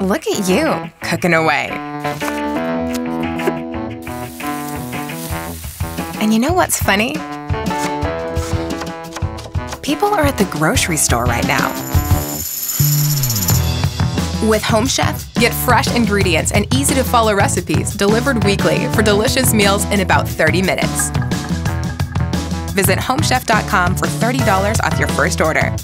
Look at you, cooking away. And you know what's funny? People are at the grocery store right now. With Home Chef, get fresh ingredients and easy to follow recipes delivered weekly for delicious meals in about 30 minutes. Visit homechef.com for $30 off your first order.